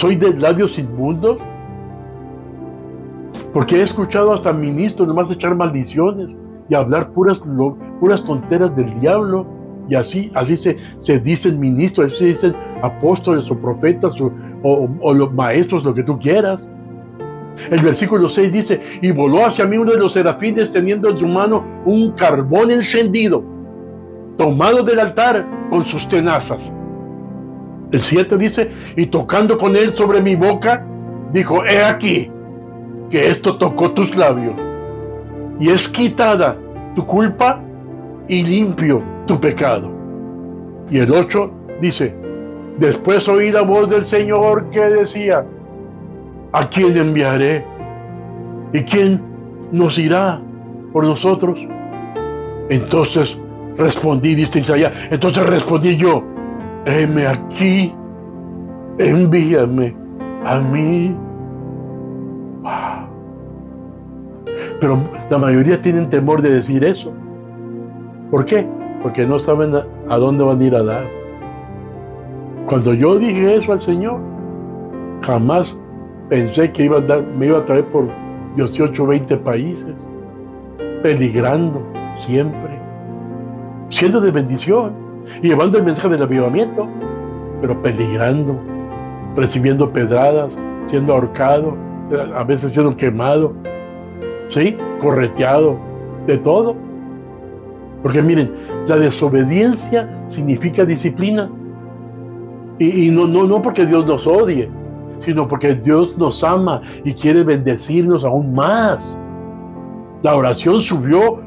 ¿Soy de labios inmundos? Porque he escuchado hasta ministros nomás echar maldiciones y hablar puras, puras tonteras del diablo. Y así, así se, se dicen ministros, así se dicen apóstoles o profetas o, los maestros, lo que tú quieras. El versículo 6 dice, y voló hacia mí uno de los serafines teniendo en su mano un carbón encendido, tomado del altar con sus tenazas. El 7 dice, y tocando con él sobre mi boca, dijo, he aquí, que esto tocó tus labios, y es quitada tu culpa y limpio tu pecado. Y el 8 dice, después oí la voz del Señor que decía, ¿a quién enviaré? ¿Y quién nos irá por nosotros? Entonces respondí, dice Isaías, entonces respondí yo, heme aquí, envíame a mí. Pero la mayoría tienen temor de decir eso. ¿Por qué? Porque no saben a, dónde van a ir a dar. Cuando yo dije eso al Señor, jamás pensé que iba a dar, me iba a traer por 18 o 20 países, peligrando siempre, siendo de bendición llevando el mensaje del avivamiento, pero peligrando, recibiendo pedradas, siendo ahorcado, a veces siendo quemado, ¿sí? Correteado, de todo. Porque miren, la desobediencia significa disciplina. Y, no, no, no porque Dios nos odie, sino porque Dios nos ama y quiere bendecirnos aún más. La oración subió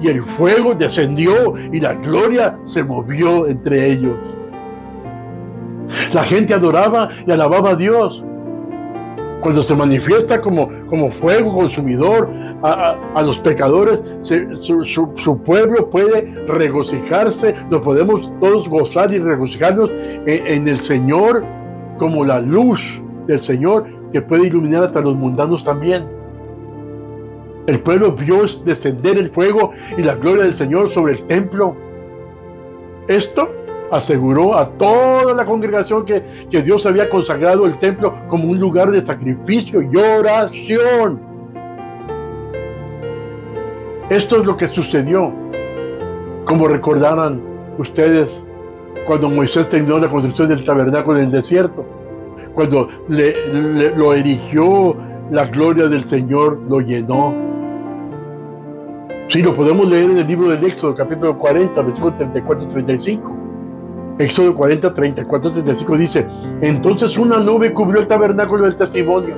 y el fuego descendió y la gloria se movió entre ellos. La gente adoraba y alababa a Dios cuando se manifiesta como, como fuego consumidor a, los pecadores, su, pueblo puede regocijarse, nos podemos todos gozar y regocijarnos en, el Señor como la luz del Señor que puede iluminar hasta los mundanos también. El pueblo vio descender el fuego y la gloria del Señor sobre el templo. Esto aseguró a toda la congregación que, que Dios había consagrado el templo como un lugar de sacrificio y oración. Esto es lo que sucedió, como recordarán ustedes cuando Moisés terminó la construcción del tabernáculo en el desierto, cuando le, lo erigió, la gloria del Señor lo llenó. Sí, lo podemos leer en el libro del Éxodo, capítulo 40, versículos 34 y 35. Éxodo 40, 34, 35 dice, entonces una nube cubrió el tabernáculo del testimonio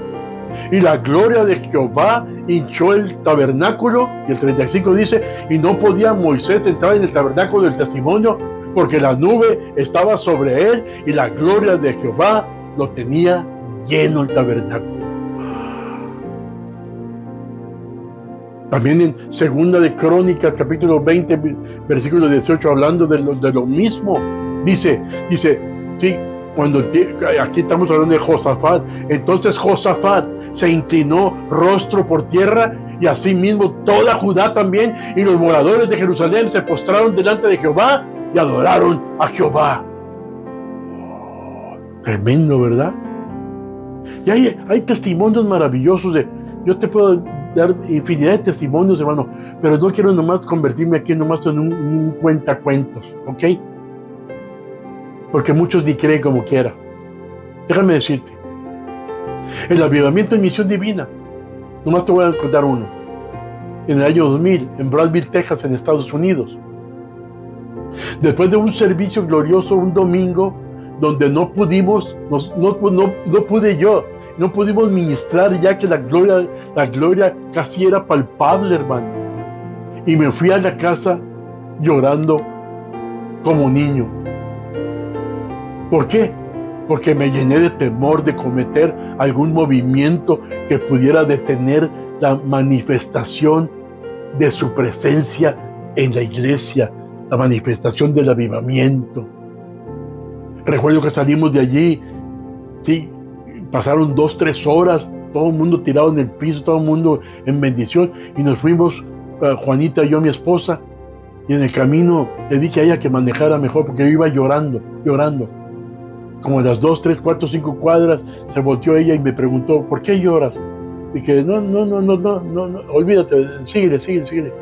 y la gloria de Jehová hinchó el tabernáculo. Y el 35 dice, y no podía Moisés entrar en el tabernáculo del testimonio porque la nube estaba sobre él y la gloria de Jehová lo tenía lleno el tabernáculo. También en Segunda de Crónicas, capítulo 20, versículo 18, hablando de lo, de lo mismo Dice, dice, sí, cuando aquí estamos hablando de Josafat, entonces Josafat se inclinó rostro por tierra y asimismo toda Judá también y los moradores de Jerusalén se postraron delante de Jehová y adoraron a Jehová. tremendo, ¿verdad? Y hay, hay testimonios maravillosos de, yo te puedo dar infinidad de testimonios, hermano, pero no quiero nomás convertirme aquí nomás en un, un cuentacuentos, ¿ok? porque muchos ni creen como quiera. Déjame decirte, el avivamiento en misión divina, nomás te voy a contar uno, en el año 2000, en Bradville, Texas, en Estados Unidos. Después de un servicio glorioso un domingo, donde no pudimos, no, no, no pude yo, no pudimos ministrar ya que la gloria, la gloria casi era palpable, hermano. Y me fui a la casa llorando como niño. ¿Por qué? Porque me llené de temor de cometer algún movimiento que pudiera detener la manifestación de su presencia en la iglesia, la manifestación del avivamiento. Recuerdo que salimos de allí, sí, pasaron dos, tres horas, todo el mundo tirado en el piso, todo el mundo en bendición, y nos fuimos, eh, Juanita yo, mi esposa, y en el camino le dije a ella que manejara mejor porque yo iba llorando, llorando como a las dos, tres, cuatro, cinco cuadras, se volteó ella y me preguntó, ¿por qué lloras? Dije, no, no, no, no, no, no, no olvídate, síguele, síguele, síguele.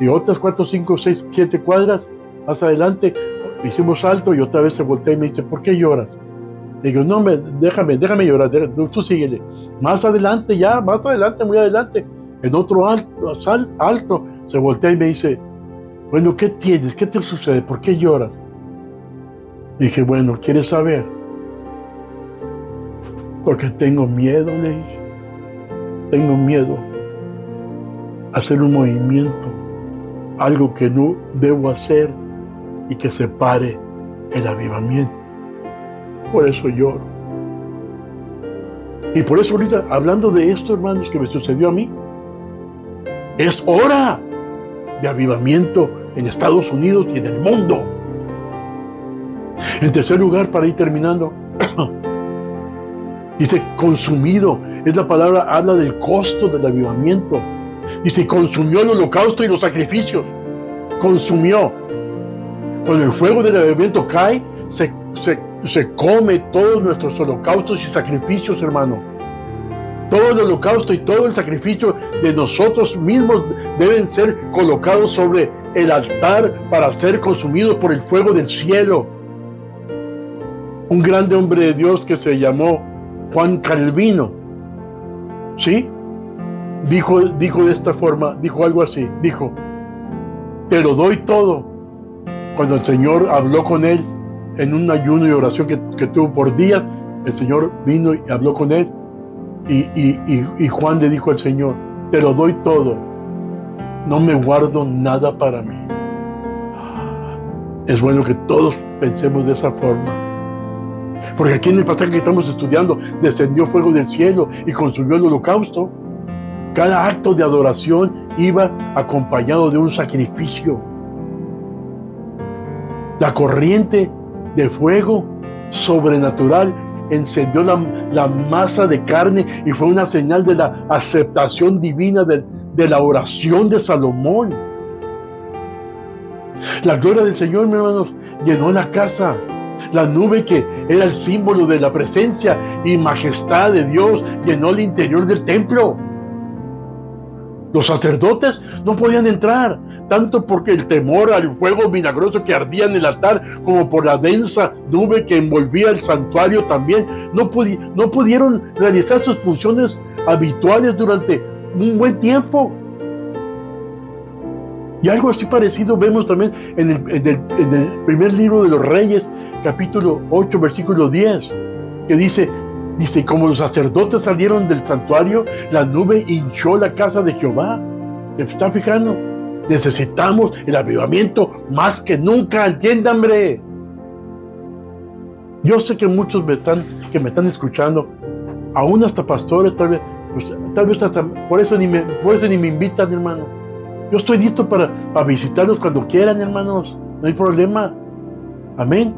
Y otras cuatro, cinco, seis, siete cuadras, más adelante, hicimos salto y otra vez se voltea y me dice, ¿por qué lloras? Digo, no, me, déjame, déjame llorar, tú, síguele. Más adelante, ya, más adelante, muy adelante, en otro alto, alto, se voltea y me dice, bueno, ¿qué tienes? ¿Qué te sucede? ¿Por qué lloras? Dije, bueno, ¿quieres saber? Porque tengo miedo, le dije. Tengo miedo a hacer un movimiento, algo que no debo hacer y que separe el avivamiento. Por eso lloro. Y por eso ahorita, hablando de esto, hermanos, que me sucedió a mí, es hora de avivamiento en Estados Unidos y en el mundo. En tercer lugar, para ir terminando, dice consumido. Es la palabra, habla del costo del avivamiento. Dice, consumió el holocausto y los sacrificios. Consumió. Cuando el fuego del avivamiento cae, se, se, se come todos nuestros holocaustos y sacrificios, hermano. Todo el holocausto y todo el sacrificio de nosotros mismos deben ser colocados sobre el altar para ser consumidos por el fuego del cielo. Un grande hombre de Dios que se llamó Juan Calvino, ¿sí? Dijo, dijo de esta forma, dijo algo así, dijo, te lo doy todo. Cuando el Señor habló con él en un ayuno y oración que, tuvo por días, el Señor vino y habló con él y, y Juan le dijo al Señor, te lo doy todo, no me guardo nada para mí. Es bueno que todos pensemos de esa forma. Porque aquí en el pasaje que estamos estudiando, descendió fuego del cielo y consumió el holocausto. Cada acto de adoración iba acompañado de un sacrificio. La corriente de fuego sobrenatural encendió la, la, masa de carne y fue una señal de la aceptación divina del, de la oración de Salomón. La gloria del Señor, mis hermanos, llenó la casa. La nube que era el símbolo de la presencia y majestad de Dios llenó el interior del templo. Los sacerdotes no podían entrar, tanto porque el temor al fuego milagroso que ardía en el altar, como por la densa nube que envolvía el santuario también, no, pudieron realizar sus funciones habituales durante un buen tiempo. Y algo así parecido vemos también en el, primer libro de los Reyes, capítulo 8, versículo 10, que dice, dice, como los sacerdotes salieron del santuario, la nube hinchó la casa de Jehová. ¿Se está fijando? Necesitamos el avivamiento más que nunca, entiendan. Yo sé que muchos me están, que me están escuchando, aún hasta pastores, tal vez, pues, tal vez hasta por eso ni me, por eso ni me invitan, hermano. Yo estoy listo para, para visitarlos cuando quieran, hermanos. No hay problema. Amén.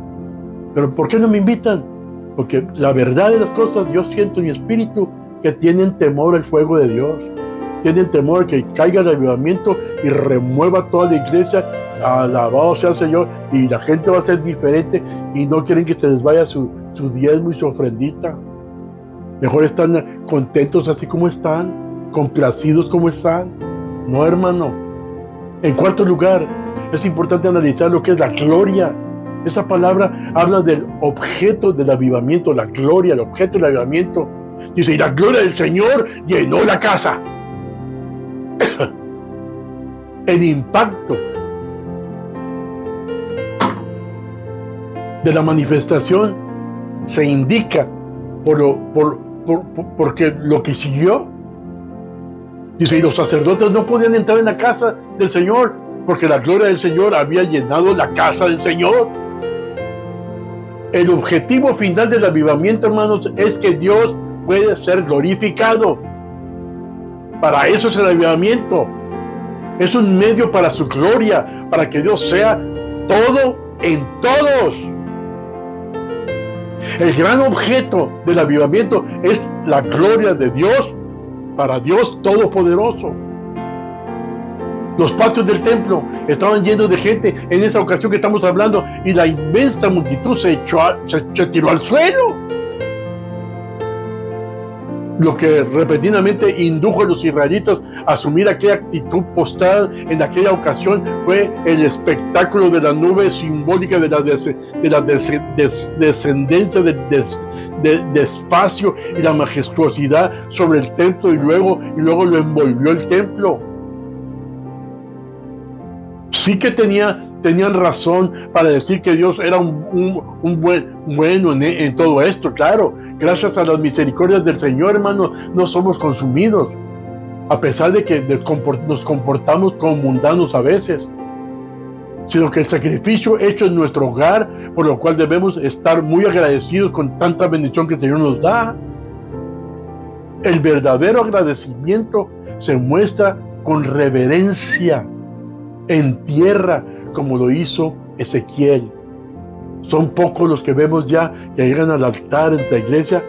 Pero ¿por qué no me invitan? Porque la verdad de las cosas, yo siento en mi espíritu que tienen temor al fuego de Dios. Tienen temor a que caiga el avivamiento y remueva toda la iglesia. Alabado sea el Señor. Y la gente va a ser diferente y no quieren que se les vaya su, su diezmo y su ofrendita. Mejor están contentos así como están, complacidos como están. No, hermano. En cuarto lugar, es importante analizar lo que es la gloria. Esa palabra habla del objeto del avivamiento, la gloria, el objeto del avivamiento. Dice, y la gloria del Señor llenó la casa. el impacto de la manifestación se indica por, lo, por, porque lo que siguió, dice, y los sacerdotes no podían entrar en la casa del Señor, porque la gloria del Señor había llenado la casa del Señor. El objetivo final del avivamiento, hermanos, es que Dios puede ser glorificado. Para eso es el avivamiento. Es un medio para su gloria, para que Dios sea todo en todos. El gran objeto del avivamiento es la gloria de Dios para Dios Todopoderoso. Los patios del templo estaban llenos de gente en esa ocasión que estamos hablando y la inmensa multitud se, echó se tiró al suelo lo que repentinamente indujo a los israelitas a asumir aquella actitud postal en aquella ocasión fue el espectáculo de la nube simbólica de la, de la descendencia del de, espacio y la majestuosidad sobre el templo y luego, y luego lo envolvió el templo. Sí que tenía tenían razón para decir que Dios era un, buen, bueno en, todo esto, claro. Gracias a las misericordias del Señor, hermano, no somos consumidos. A pesar de que nos comportamos como mundanos a veces. Sino que el sacrificio hecho en nuestro hogar, por lo cual debemos estar muy agradecidos con tanta bendición que el Señor nos da. El verdadero agradecimiento se muestra con reverencia en tierra, como lo hizo Ezequiel. Son pocos los que vemos ya que llegan al altar en la iglesia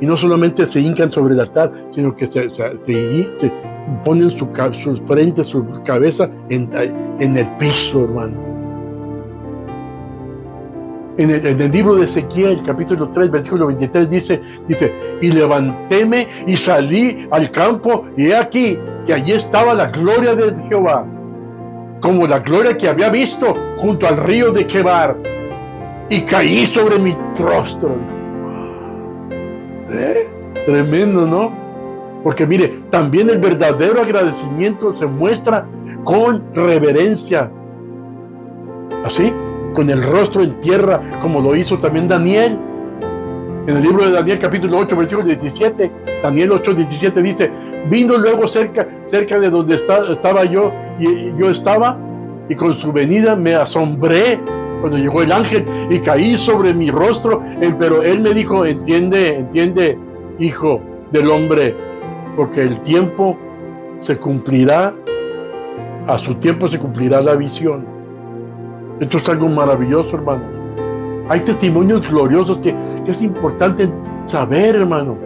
y no solamente se hincan sobre el altar, sino que se, ponen su, frente, su cabeza en, el piso, hermano. En el, en el, libro de Ezequiel, capítulo 3, versículo 23, dice, dice, y levantéme y salí al campo, y he aquí que allí estaba la gloria de Jehová, como la gloria que había visto junto al río de Quebar, y caí sobre mi rostro. ¿Eh? Tremendo, ¿no? Porque mire, también el verdadero agradecimiento se muestra con reverencia. Así, con el rostro en tierra, como lo hizo también Daniel. En el libro de Daniel capítulo 8, versículo 17, Daniel 8, 17 dice, vino luego cerca, cerca de donde estaba yo, y yo estaba, y con su venida me asombré cuando llegó el ángel y caí sobre mi rostro, pero él me dijo, entiende, entiende, hijo del hombre, porque el tiempo se cumplirá, a su tiempo se cumplirá la visión. Esto es algo maravilloso, hermano. Hay testimonios gloriosos que, que es importante saber, hermano.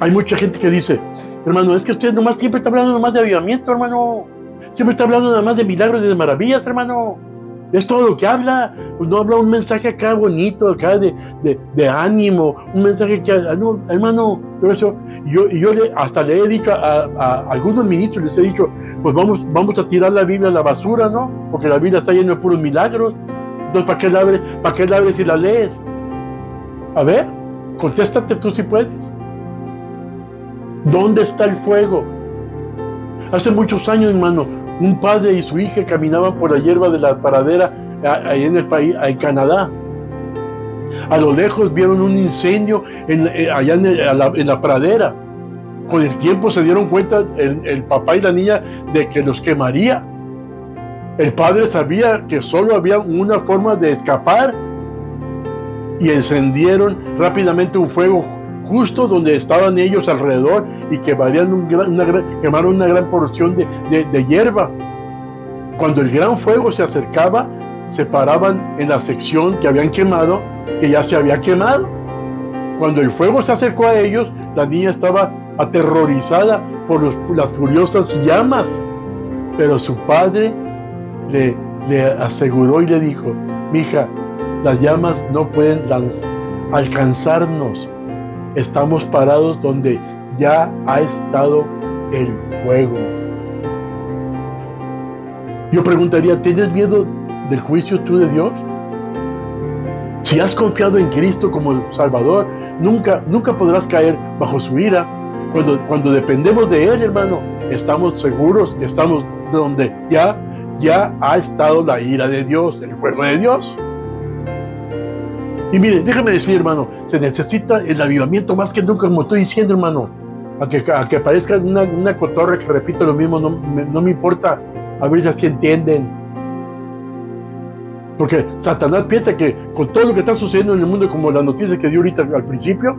Hay mucha gente que dice, hermano, es que usted nomás siempre está hablando nomás de avivamiento, hermano. Siempre está hablando nada más de milagros y de maravillas, hermano. Es todo lo que habla. No habla un mensaje acá bonito, acá de, de, ánimo, un mensaje que, ah, no, hermano, eso, yo, yo le, hasta le he dicho a, algunos ministros, les he dicho, pues vamos, vamos a tirar la Biblia a la basura, ¿no? Porque la Biblia está llena de puros milagros. Entonces, ¿para qué la abres, para qué la abres si la lees? A ver, contéstate tú si puedes. ¿Dónde está el fuego? Hace muchos años, hermano, un padre y su hija caminaban por la hierba de la paradera ahí en el país, en Canadá. A lo lejos vieron un incendio eh, allá en, la, pradera. Con el tiempo se dieron cuenta el, papá y la niña de que los quemaría. El padre sabía que solo había una forma de escapar y encendieron rápidamente un fuego justo donde estaban ellos alrededor y quemarían una quemaron una gran porción de, hierba. Cuando el gran fuego se acercaba, se paraban en la sección que habían quemado, que ya se había quemado. Cuando el fuego se acercó a ellos, la niña estaba aterrorizada por las furiosas llamas. Pero su padre le, le aseguró y le dijo, mija, las llamas no pueden alcanzarnos estamos parados donde ya ha estado el fuego. Yo preguntaría, ¿tienes miedo del juicio tú de Dios? Si has confiado en Cristo como Salvador, nunca, nunca podrás caer bajo su ira. Cuando, cuando dependemos de Él, hermano, estamos seguros que estamos donde ya, ya ha estado la ira de Dios, el fuego de Dios. Y mire, déjame decir, hermano, se necesita el avivamiento más que nunca, como estoy diciendo, hermano. A que, a que parezca una, una, cotorra que repito lo mismo, no me, no me importa. A ver si así entienden. Porque Satanás piensa que con todo lo que está sucediendo en el mundo, como la noticia que dio ahorita al principio,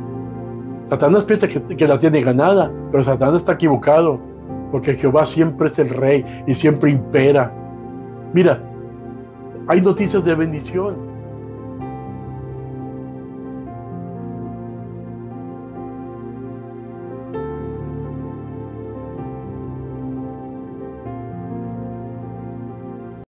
Satanás piensa que, que la tiene ganada, pero Satanás está equivocado, porque Jehová siempre es el rey y siempre impera. Mira, hay noticias de bendición